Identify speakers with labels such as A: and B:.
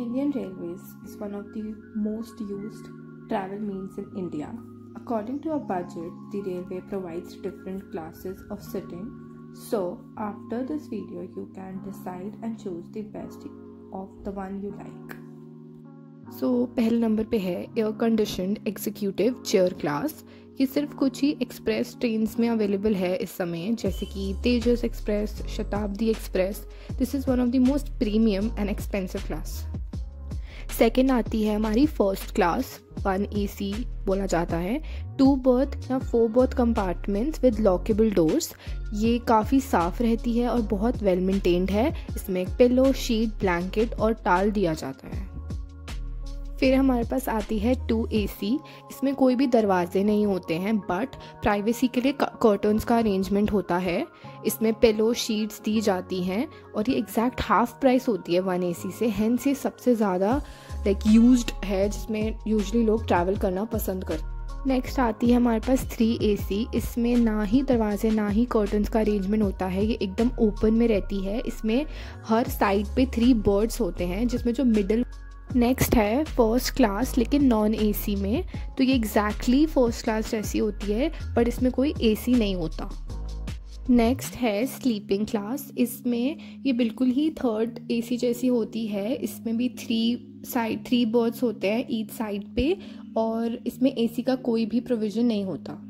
A: Indian Railways is one of the most used travel means in India. According to a budget, the railway provides different classes of sitting. So, after this video, you can decide and choose the best of the one you like.
B: So so, पहले number पे है air conditioned executive chair class ये सिर्फ़ कुछ ही express train में available है इस समय जैसे कि Tejas express Shatabdi express this is one of the most premium and expensive class second आती है हमारी first class one A C बोला जाता है। टू बर्थ या four berth compartments with lockable doors ये काफ़ी साफ़ रहती है और बहुत वेल मेंटेन्ड है। इसमें पिलो शीट ब्लैंकेट और टाल दिया जाता है। फिर हमारे पास आती है टू ए सी इसमें कोई भी दरवाजे नहीं होते हैं बट प्राइवेसी के लिए कर्टन्स का अरेंजमेंट होता है। इसमें पेलो शीट्स दी जाती हैं और ये एग्जैक्ट हाफ़ प्राइस होती है वन ए सी। से हैंस ये सबसे ज़्यादा लाइक यूज़ है, जिसमें यूजली लोग ट्रैवल करना पसंद करते हैं नेक्स्ट आती है हमारे पास थ्री ए सी इसमें ना ही दरवाजे, ना ही कर्टन्स का अरेंजमेंट होता है। ये एकदम ओपन में रहती है। इसमें हर साइड पे थ्री बर्ड्स होते हैं, जिसमें जो मिडल नेक्स्ट है फ़र्स्ट क्लास लेकिन नॉन एसी में। तो ये एग्जैक्टली फ़र्स्ट क्लास जैसी होती है बट इसमें कोई एसी नहीं होता। नेक्स्ट है स्लीपिंग क्लास इसमें ये बिल्कुल ही थर्ड एसी जैसी होती है। इसमें भी थ्री साइड थ्री बर्ड्स होते हैं ईच साइड पे, और इसमें एसी का कोई भी प्रोविज़न नहीं होता।